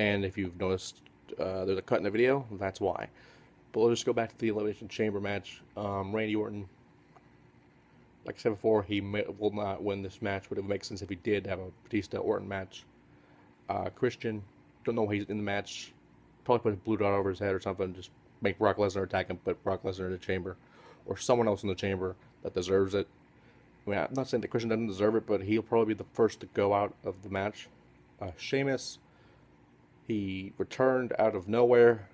And if you've noticed, uh, there's a cut in the video. That's why. But let's just go back to the Elimination Chamber match. Um, Randy Orton, like I said before, he may, will not win this match, but it would make sense if he did have a Batista Orton match. Uh, Christian, don't know why he's in the match. Probably put a blue dot over his head or something. Just make Brock Lesnar attack him, put Brock Lesnar in the chamber, or someone else in the chamber that deserves it. I mean, I'm not saying that Christian doesn't deserve it, but he'll probably be the first to go out of the match. Uh, Sheamus, he returned out of nowhere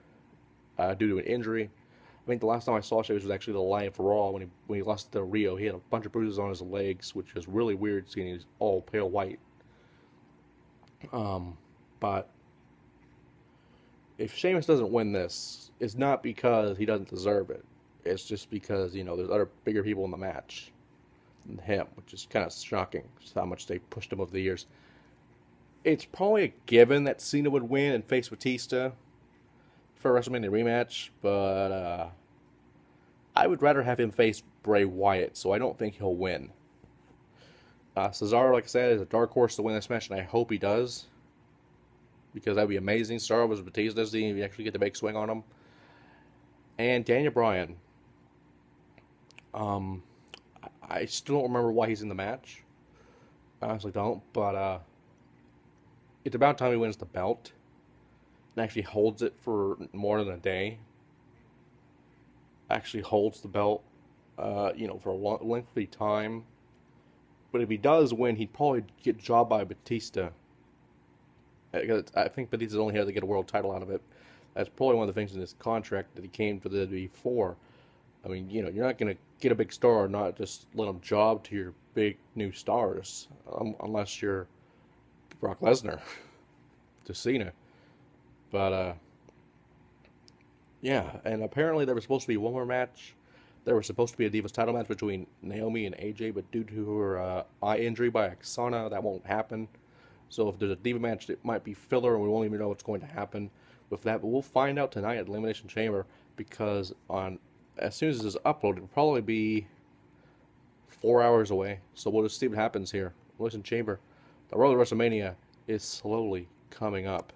uh, due to an injury. I think the last time I saw Sheamus was actually the Lion for Raw when he when he lost to Rio. He had a bunch of bruises on his legs, which is really weird seeing he's all pale white. Um, but if Sheamus doesn't win this, it's not because he doesn't deserve it. It's just because you know there's other bigger people in the match than him, which is kind of shocking. How much they pushed him over the years. It's probably a given that Cena would win and face Batista for a WrestleMania rematch, but uh, I would rather have him face Bray Wyatt, so I don't think he'll win. Uh, Cesaro, like I said, is a dark horse to win this match, and I hope he does. Because that'd be amazing. Cesaro was Batista's team, you actually get the big swing on him. And Daniel Bryan. Um, I still don't remember why he's in the match. I honestly don't, but uh, it's about time he wins the belt and actually holds it for more than a day. Actually holds the belt, uh, you know, for a lengthy time. But if he does win, he'd probably get jobbed by Batista. I think Batista's only here to get a world title out of it. That's probably one of the things in his contract that he came to the WWE for. I mean, you know, you're not going to get a big star or not just let them job to your big new stars, um, unless you're Brock Lesnar to Cena. But uh, yeah, and apparently there was supposed to be one more match. There was supposed to be a Divas title match between Naomi and AJ, but due to her uh, eye injury by Aksana, that won't happen. So if there's a Diva match, it might be filler, and we won't even know what's going to happen with that. But we'll find out tonight at Elimination Chamber because on as soon as this is uploaded, it'll probably be four hours away. So we'll just see what happens here. Elimination Chamber. The road to WrestleMania is slowly coming up.